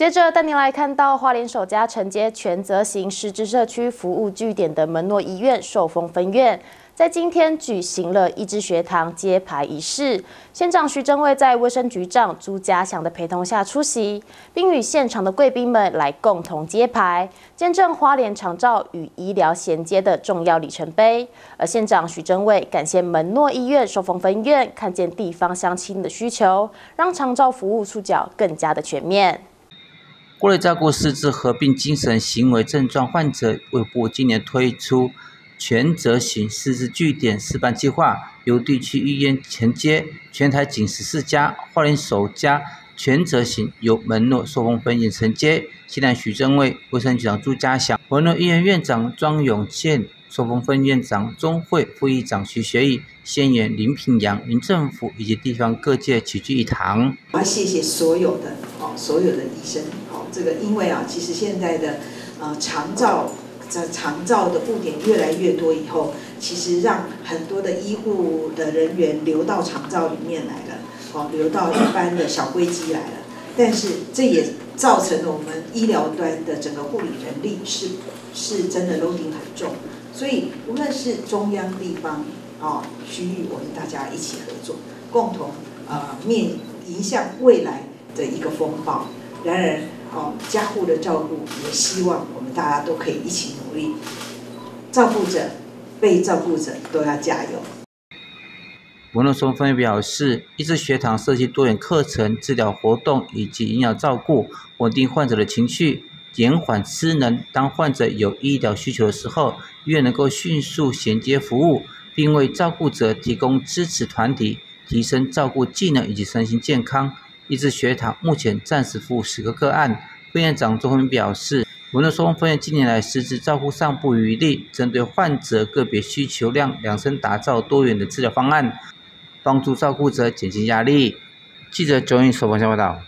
接着带您来看到花莲首家承接全责型实质社区服务据点的门诺医院寿丰分院，在今天举行了一支学堂揭牌仪式。县长徐正伟在卫生局长朱家祥的陪同下出席，并与现场的贵宾们来共同揭牌，见证花莲长照与医疗衔接的重要里程碑。而县长徐正伟感谢门诺医院寿丰分院，看见地方乡亲的需求，让长照服务触角更加的全面。过来照顾失智合并精神行为症状患者，卫部今年推出全责型失智据点示范计划，由地区医院承接，全台仅十四家，花莲首家全责型由门诺寿丰分院承接。西南徐正卫卫生局长朱家祥、门诺医院院长庄永健。寿丰分院长钟慧副议长徐学义、县员林品阳、民政府以及地方各界齐聚一堂。我要谢谢所有的哦，所有的医生哦，这个因为啊，其实现在的呃长照在长照的布点越来越多以后，其实让很多的医护的人员流到长照里面来了，哦，流到一般的小规机来了。但是这也造成了我们医疗端的整个护理人力是是真的 loading 很重。所以，无论是中央、地方、啊区域，我们大家一起合作，共同呃面迎向未来的一个风暴。然而，哦家护的照顾，也希望我们大家都可以一起努力，照顾者、被照顾者都要加油。文诺松分表示，一支学堂设计多元课程、治疗活动以及营养照顾，稳定患者的情绪。延缓失能。当患者有医疗需求的时候，医院能够迅速衔接服务，并为照顾者提供支持团体，提升照顾技能以及身心健康。一支学堂目前暂时服务十个个案。副院长周文表示，文乐松分院近年来实质照顾尚不余力，针对患者个别需求量量身打造多元的治疗方案，帮助照顾者减轻压力。记者周云所报道。